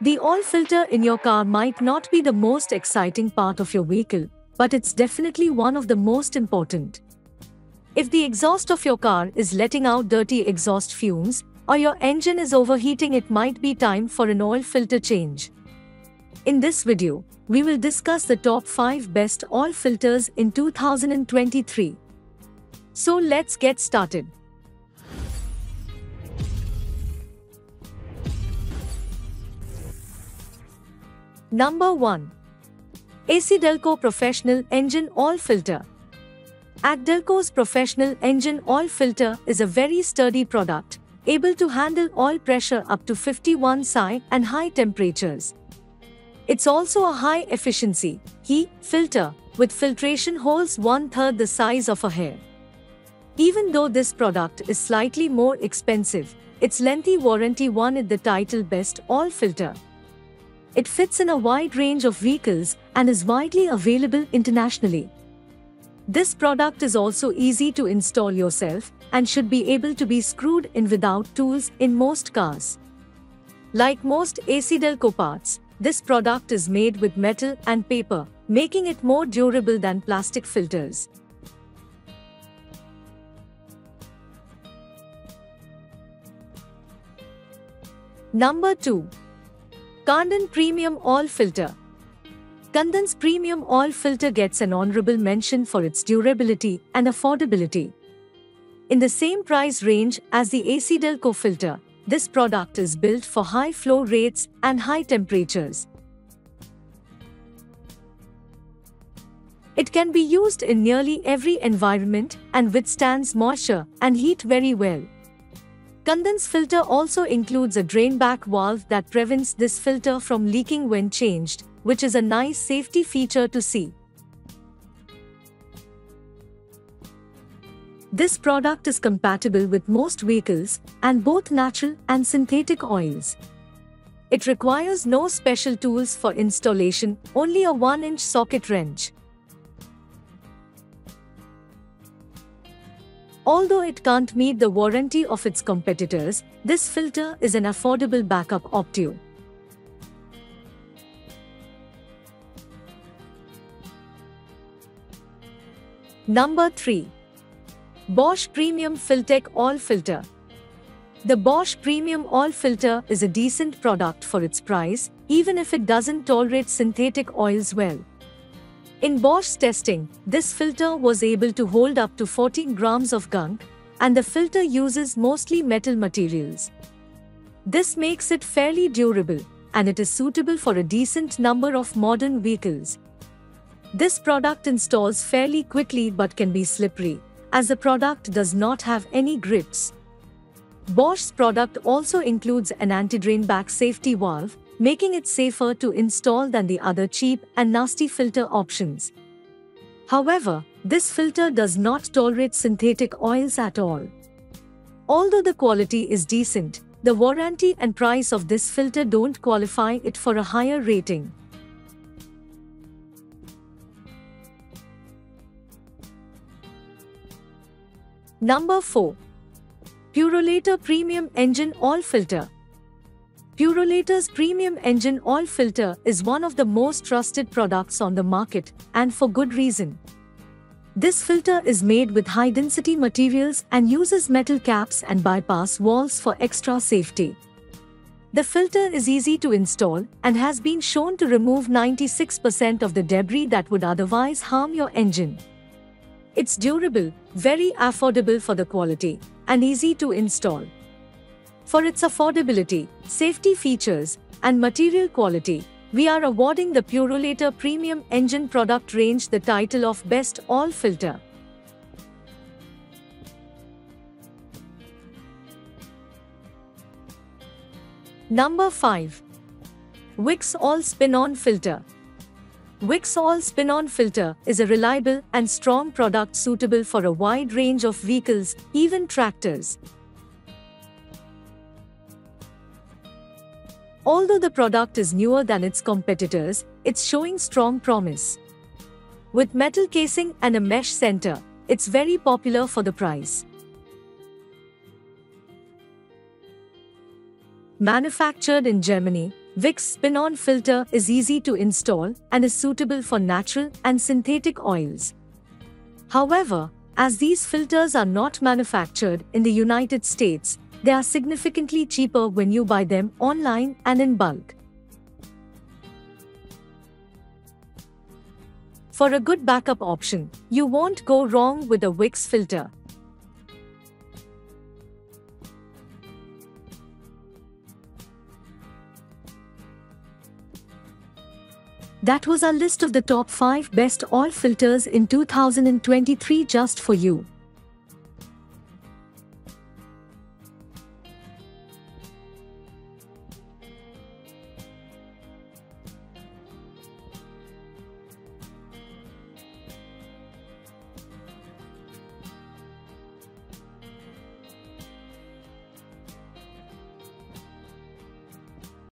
The oil filter in your car might not be the most exciting part of your vehicle, but it's definitely one of the most important. If the exhaust of your car is letting out dirty exhaust fumes, or your engine is overheating, it might be time for an oil filter change. In this video, we will discuss the top 5 best oil filters in 2023. So let's get started. Number 1. AC Delco Professional Engine Oil Filter. AC Delco's professional engine oil filter is a very sturdy product, able to handle oil pressure up to 51 psi and high temperatures. It's also a high efficiency heat filter with filtration holes one third the size of a hair. Even though this product is slightly more expensive, its lengthy warranty won it the title Best Oil Filter. It fits in a wide range of vehicles and is widely available internationally. This product is also easy to install yourself and should be able to be screwed in without tools in most cars. Like most AC Delco parts, this product is made with metal and paper, making it more durable than plastic filters. Number 2. K&N Premium Oil Filter. K&N's premium oil filter gets an honorable mention for its durability and affordability. In the same price range as the AC Delco filter, this product is built for high flow rates and high temperatures. It can be used in nearly every environment and withstands moisture and heat very well. K&N's filter also includes a drainback valve that prevents this filter from leaking when changed, which is a nice safety feature to see. This product is compatible with most vehicles and both natural and synthetic oils. It requires no special tools for installation, only a 1-inch socket wrench. Although it can't meet the warranty of its competitors, this filter is an affordable backup option. Number 3. Bosch Premium Filtech Oil Filter. The Bosch Premium Oil Filter is a decent product for its price, even if it doesn't tolerate synthetic oils well. In Bosch's testing, this filter was able to hold up to 14 grams of gunk, and the filter uses mostly metal materials. This makes it fairly durable, and it is suitable for a decent number of modern vehicles. This product installs fairly quickly but can be slippery, as the product does not have any grips. Bosch's product also includes an anti-drain back safety valve, making it safer to install than the other cheap and nasty filter options. However, this filter does not tolerate synthetic oils at all. Although the quality is decent, the warranty and price of this filter don't qualify it for a higher rating. Number 4. Purolator Premium Engine Oil Filter Purolator's premium engine oil filter is one of the most trusted products on the market, and for good reason. This filter is made with high density materials and uses metal caps and bypass walls for extra safety. The filter is easy to install and has been shown to remove 96% of the debris that would otherwise harm your engine. It's durable, very affordable for the quality, and easy to install. For its affordability, safety features, and material quality, we are awarding the Purolator Premium Engine product range the title of Best Oil Filter. Number 5. Wix All Spin-On Filter. Wix All Spin-On Filter is a reliable and strong product suitable for a wide range of vehicles, even tractors. Although the product is newer than its competitors, it's showing strong promise. With metal casing and a mesh center, it's very popular for the price. Manufactured in Germany, Wix Spin-On filter is easy to install and is suitable for natural and synthetic oils. However, as these filters are not manufactured in the United States, they are significantly cheaper when you buy them online and in bulk. For a good backup option, you won't go wrong with a Wix filter. That was our list of the top 5 best oil filters in 2023 just for you.